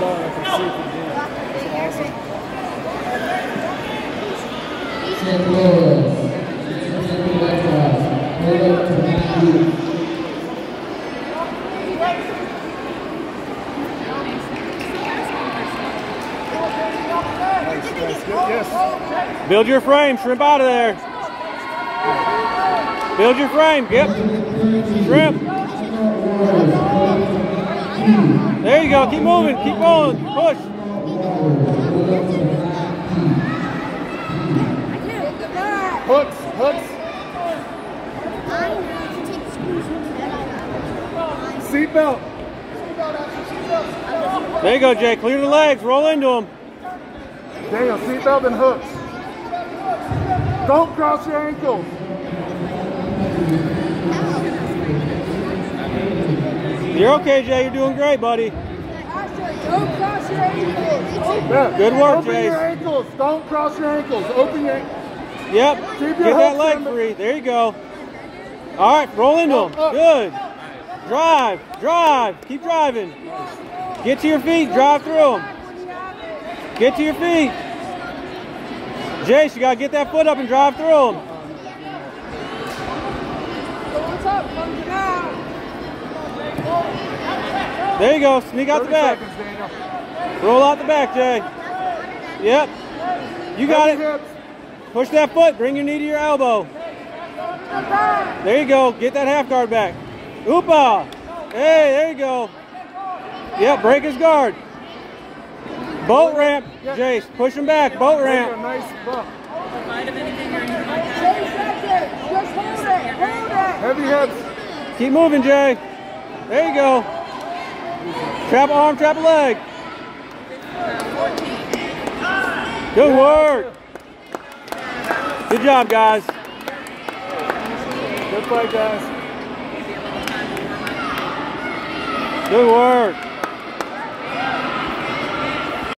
saw it. I can see from here. That's awesome. Build your frame. Shrimp out of there. Build your frame. Yep. Shrimp. There you go. Keep moving. Keep going. Push. Hooks, hooks. Seatbelt. There you go, Jay. Clear the legs. Roll into them. Daniel, seatbelt and hooks. Don't cross your ankles. You're okay, Jay. You're doing great, buddy. Don't cross your ankles. Good work, Open Jace. your ankles. Don't cross your ankles. Open your. Yep. Keep your Get that leg in free. There you go. All right. Roll into them. Up, up. Good. Drive. Drive. Keep driving. Get to your feet. Drive through them. Get to your feet. Jace, you got to get that foot up and drive through them. What's up? Come down. There you go. Sneak out the back. seconds, Roll out the back, Jay. Yep. You got it. Push that foot. Bring your knee to your elbow. There you go. Get that half guard back. Upa. Hey, there you go. Yep, break his guard. Boat ramp, Jace. Push him back. Boat ramp. nice bump. Chase that thing. Just hold it. Hold it. Heavy hips. Keep moving, Jay. There you go. Trap arm, trap a leg. Good work. Good job, guys. Good fight, guys. Good work.